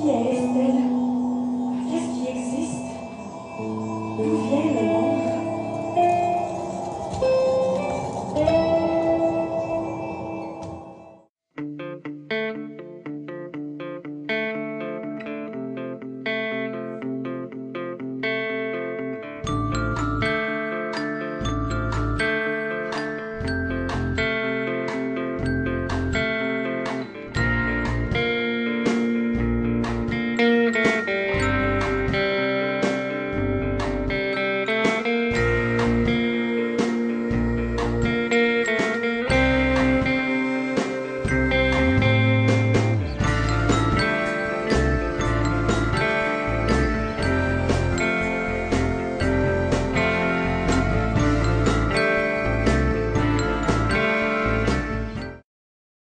Qui est Estelle Qu'est-ce qui existe? D'où viennent